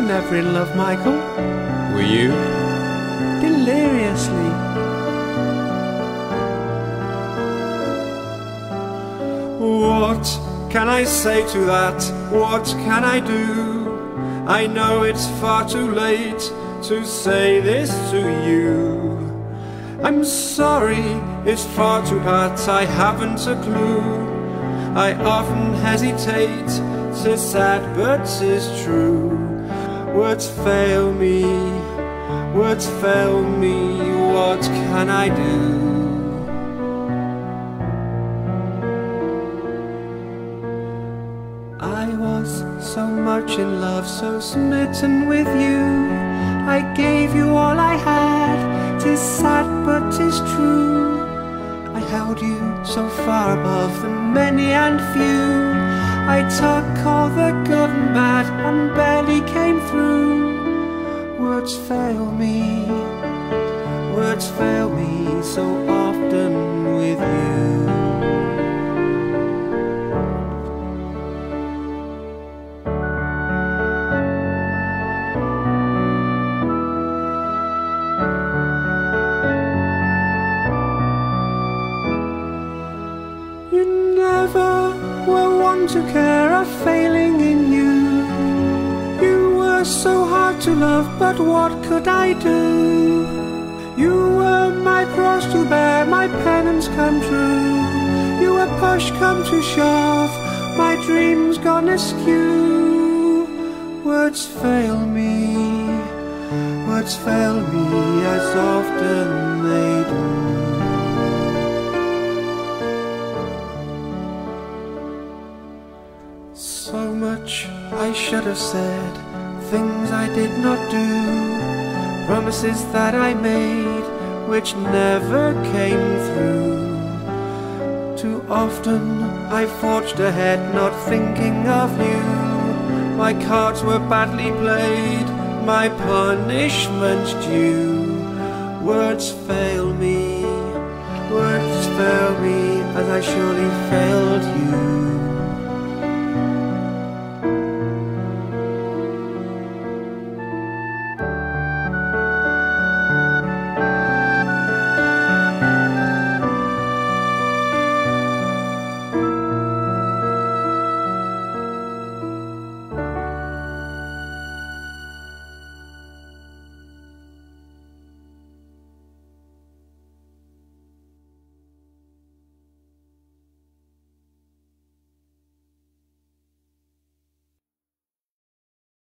never in love, Michael. Were you? Deliriously. What can I say to that? What can I do? I know it's far too late to say this to you. I'm sorry, it's far too bad, I haven't a clue. I often hesitate, tis sad but tis true. Words fail me, words fail me, what can I do? I was so much in love, so smitten with you. I gave you all I had, tis sad but tis true. I held you so far above the many and few. I took all the good and bad and barely came through. Words fail me, words fail me so often with you. You never were one to care a failing in you. To love, but what could I do? You were my cross to bear, my penance come true. You were push come to shove, my dreams gone askew. Words fail me, words fail me as often they do. So much I should have said, things I did not do, promises that I made which never came through. Too often I forged ahead, not thinking of you. My cards were badly played, my punishment due. Words fail me, words fail me as I surely failed you.